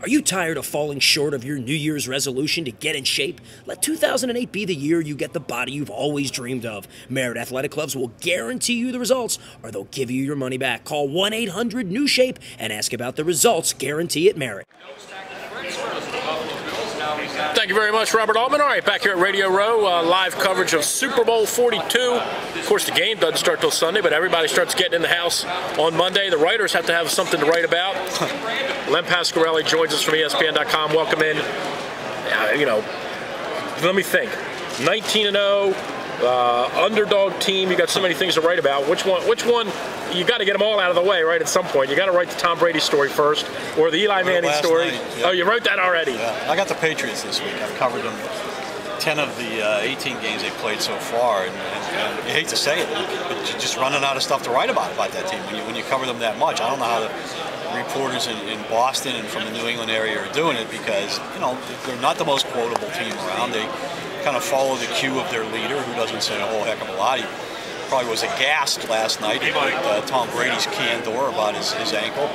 Are you tired of falling short of your New Year's resolution to get in shape? Let 2008 be the year you get the body you've always dreamed of. Merritt Athletic Clubs will guarantee you the results or they'll give you your money back. Call 1 800 New Shape and ask about the results guarantee at Merritt. Thank you very much, Robert Altman. All right, back here at Radio Row, uh, live coverage of Super Bowl 42. Of course, the game doesn't start till Sunday, but everybody starts getting in the house on Monday. The writers have to have something to write about. Len Pasquarelli joins us from ESPN.com. Welcome in. Uh, you know, let me think. 19 and 0 uh, underdog team. You got so many things to write about. Which one? Which one? You got to get them all out of the way, right? At some point, you got to write the Tom Brady story first, or the Eli Manning story. Night, yeah. Oh, you wrote that already. Yeah. I got the Patriots this week. I've covered them 10 of the uh, 18 games they've played so far, and, and, and you hate to say it, but you're just running out of stuff to write about about that team when you when you cover them that much. I don't know how the reporters in, in Boston and from the New England area are doing it because you know they're not the most quotable team around. They kind of follow the cue of their leader, who doesn't say a whole heck of a lot. He probably was aghast last night at uh, Tom Brady's candor about his, his ankle,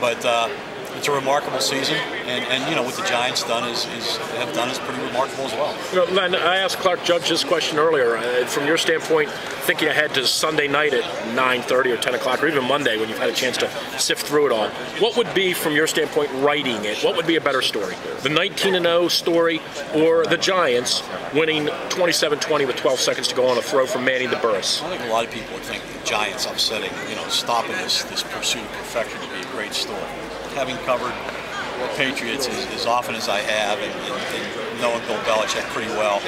but. Uh, it's a remarkable season, and, and you know what the Giants done is, is have done is pretty remarkable as well. You know, Len, I asked Clark Judge this question earlier. Uh, from your standpoint, thinking ahead to Sunday night at 9:30 or 10 o'clock, or even Monday when you've had a chance to sift through it all, what would be, from your standpoint, writing it? What would be a better story, the 19 and 0 story, or the Giants winning 27-20 with 12 seconds to go on a throw from Manning to Burress? I think a lot of people would think the Giants upsetting, you know, stopping this this pursuit of perfection would be a great story having covered the Patriots as, as often as I have and, and, and, knowing Bill Belichick pretty well,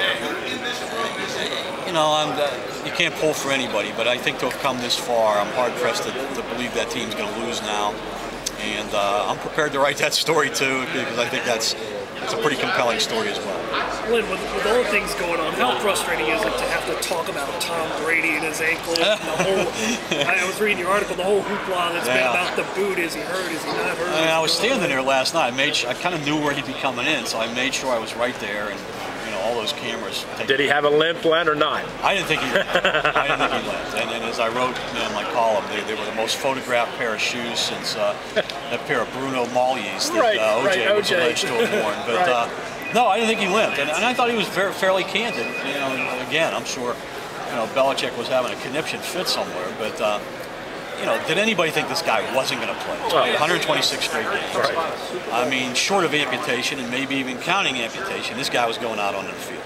you know, uh, you can't pull for anybody, but I think to have come this far, I'm hard pressed to, to believe that team's going to lose now. And uh, I'm prepared to write that story too because I think that's it's a pretty compelling story as well. Len, with, with all the things going on, how frustrating is it to have to talk about Tom Brady and his ankle? And the whole, I was reading your article, the whole hoopla that's yeah. been about the boot. Is he hurt? Is he not hurt? I, mean, I was standing there last night. I made, I kind of knew where he'd be coming in, so I made sure I was right there and you know all those cameras. Did he have a limp, Len, or not? I didn't think he. I didn't think he limped. And, and as I wrote you know, in my column, they, they, were the most photographed pair of shoes since uh, that pair of Bruno Maglies that right, uh, OJ, right, was alleged to have worn. But right. uh, no, I didn't think he limped, and, and I thought he was very fairly candid. You know, again, I'm sure you know Belichick was having a conniption fit somewhere, but. Uh, you know, did anybody think this guy wasn't going to play? 126 straight games. Right. I mean, short of amputation and maybe even counting amputation, this guy was going out on the field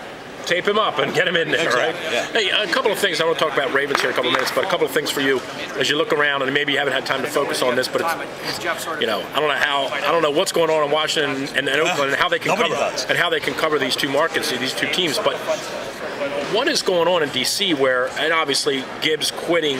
tape him up and get him in there, exactly, right? Yeah. Hey, a couple of things. I want to talk about Ravens here in a couple of minutes, but a couple of things for you as you look around, and maybe you haven't had time to focus on this, but it's, you know, I don't know how, I don't know what's going on in Washington and, and Oakland and how they can Nobody cover does. and how they can cover these two markets, these two teams, but what is going on in DC where, and obviously Gibbs quitting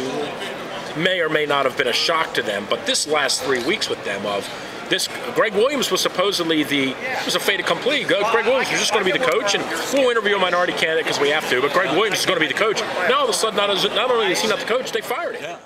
may or may not have been a shock to them, but this last three weeks with them of this Gregg Williams was supposedly the it was a fait accompli. Gregg Williams was just going to be the coach, and we'll interview a minority candidate because we have to. But Gregg Williams is going to be the coach. Now all of a sudden, not, not only is he not the coach, they fired him.